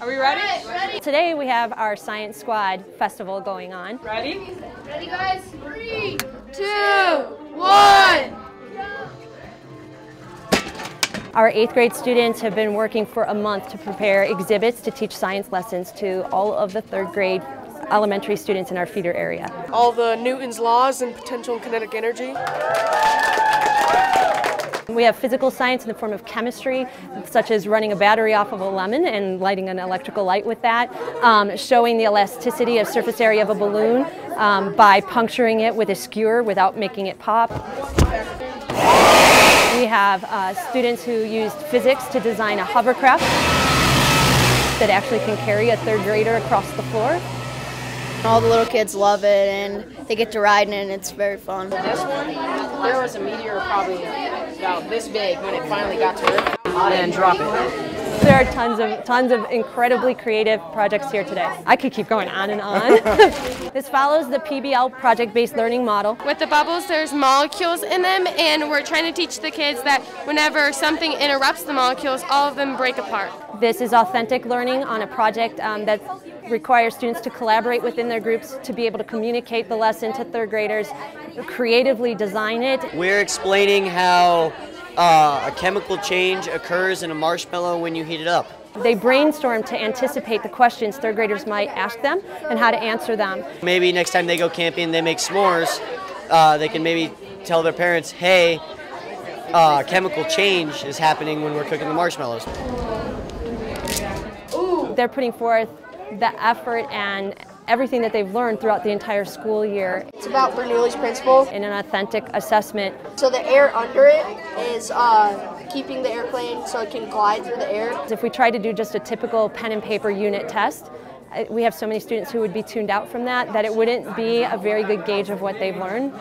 Are we ready? Ready. Today we have our Science Squad Festival going on. Ready? Ready guys? Three, two, one. Our eighth grade students have been working for a month to prepare exhibits to teach science lessons to all of the third grade elementary students in our feeder area. All the Newton's laws and potential and kinetic energy. We have physical science in the form of chemistry, such as running a battery off of a lemon and lighting an electrical light with that, um, showing the elasticity of surface area of a balloon um, by puncturing it with a skewer without making it pop. We have uh, students who used physics to design a hovercraft that actually can carry a third grader across the floor. All the little kids love it and they get to ride in it and it's very fun. This one, there was a meteor probably about this big when it finally got to Earth and drop it. There are tons of tons of incredibly creative projects here today. I could keep going on and on. this follows the PBL project-based learning model. With the bubbles, there's molecules in them, and we're trying to teach the kids that whenever something interrupts the molecules, all of them break apart. This is authentic learning on a project um, that requires students to collaborate within their groups to be able to communicate the lesson to third graders, creatively design it. We're explaining how uh, a chemical change occurs in a marshmallow when you heat it up. They brainstorm to anticipate the questions third graders might ask them and how to answer them. Maybe next time they go camping, they make s'mores. Uh, they can maybe tell their parents, hey, uh, chemical change is happening when we're cooking the marshmallows. Ooh. They're putting forth the effort and everything that they've learned throughout the entire school year. It's about Bernoulli's principle. In an authentic assessment. So the air under it is uh, keeping the airplane so it can glide through the air. If we try to do just a typical pen and paper unit test, we have so many students who would be tuned out from that that it wouldn't be a very good gauge of what they've learned.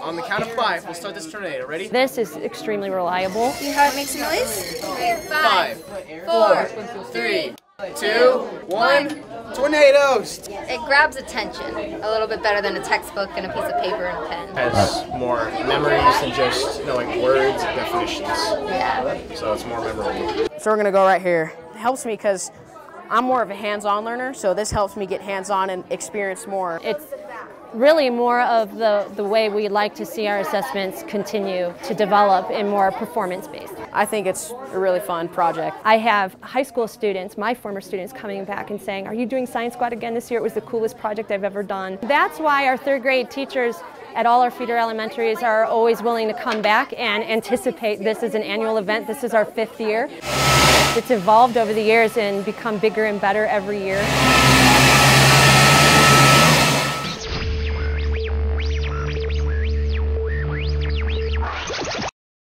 On the count of five, we'll start this tornado. Ready? This is extremely reliable. See how it makes a noise? Five, four, three, two, one. Tornadoes! It grabs attention a little bit better than a textbook and a piece of paper and a pen. Has more memories than just knowing words and definitions. Yeah. So it's more memorable. So we're going to go right here. It helps me because I'm more of a hands-on learner, so this helps me get hands-on and experience more. It's really more of the, the way we like to see our assessments continue to develop in more performance-based. I think it's a really fun project. I have high school students, my former students, coming back and saying, are you doing Science Squad again this year? It was the coolest project I've ever done. That's why our third grade teachers at all our feeder elementaries are always willing to come back and anticipate this is an annual event. This is our fifth year. It's evolved over the years and become bigger and better every year.